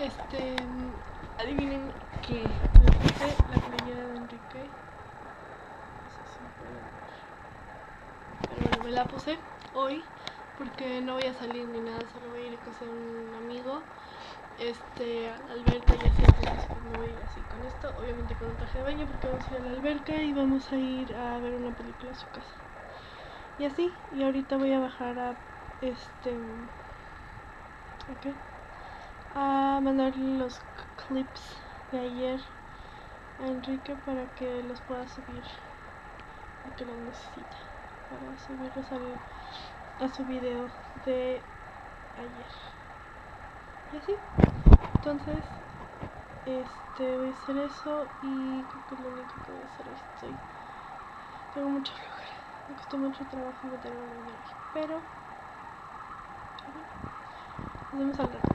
Este, adivinen que me puse la playera de Enrique. Pero bueno, me la puse hoy porque no voy a salir ni nada, solo voy a ir a casa de un amigo. Este, a la alberca y así, entonces pues me voy a ir así con esto. Obviamente con un traje de baño porque vamos a ir a la alberca y vamos a ir a ver una película a su casa. Y así, y ahorita voy a bajar a este. ¿A qué? A mandarle los clips de ayer a Enrique para que los pueda subir. Porque los necesita. Para subirlos al, a su video de ayer. Y así. Entonces, este, voy a hacer eso y creo que lo único que voy a hacer hoy. Estoy, tengo mucho flojera. Me costó mucho trabajo meterme en el. Pero, pero, nos vemos al rato.